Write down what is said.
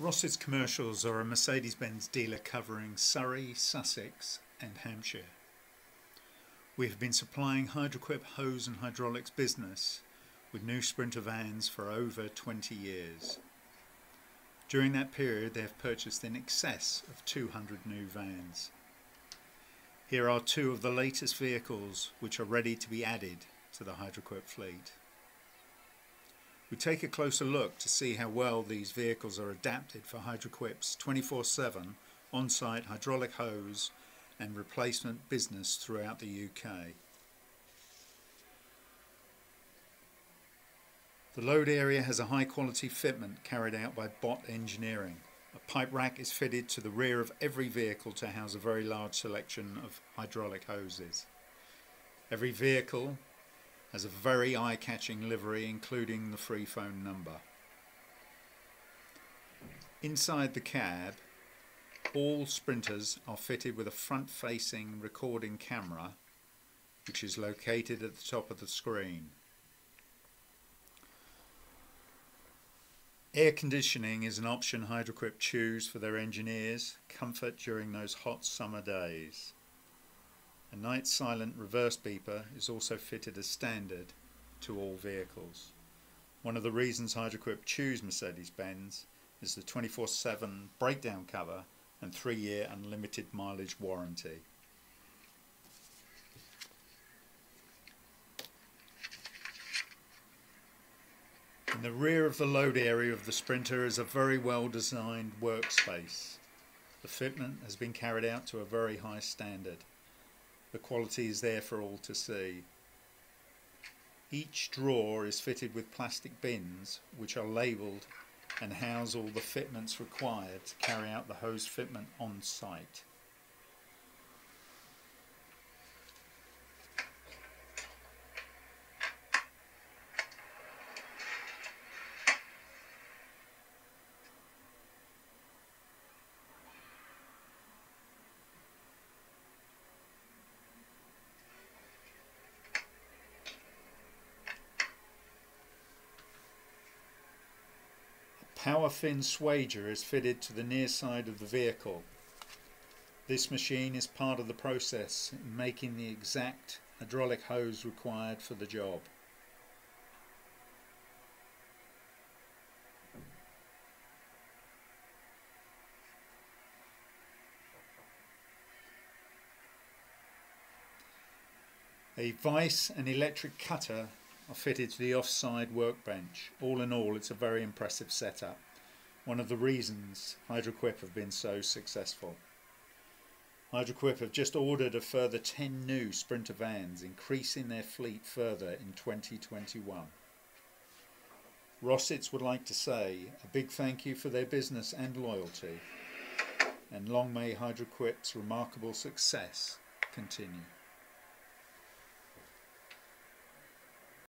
Rossetts Commercials are a Mercedes Benz dealer covering Surrey, Sussex, and Hampshire. We have been supplying Hydraquip hose and hydraulics business with new Sprinter vans for over 20 years. During that period, they have purchased in excess of 200 new vans. Here are two of the latest vehicles which are ready to be added to the Hydraquip fleet. We take a closer look to see how well these vehicles are adapted for Hydraquip's 24-7 on-site hydraulic hose and replacement business throughout the UK. The load area has a high quality fitment carried out by Bott Engineering. A pipe rack is fitted to the rear of every vehicle to house a very large selection of hydraulic hoses. Every vehicle has a very eye-catching livery including the free phone number. Inside the cab, all sprinters are fitted with a front-facing recording camera which is located at the top of the screen. Air conditioning is an option Hydraquip choose for their engineers, comfort during those hot summer days. A night silent reverse beeper is also fitted as standard to all vehicles. One of the reasons Hydraquip choose Mercedes-Benz is the 24-7 breakdown cover and 3-year unlimited mileage warranty. In the rear of the load area of the Sprinter is a very well designed workspace. The fitment has been carried out to a very high standard. The quality is there for all to see. Each drawer is fitted with plastic bins which are labelled and house all the fitments required to carry out the hose fitment on site. Power fin swager is fitted to the near side of the vehicle. This machine is part of the process in making the exact hydraulic hose required for the job. A vice and electric cutter are fitted to the offside workbench. All in all, it's a very impressive setup. One of the reasons Hydraquip have been so successful. Hydraquip have just ordered a further 10 new Sprinter vans, increasing their fleet further in 2021. Rossetts would like to say a big thank you for their business and loyalty, and long may Hydraquip's remarkable success continue.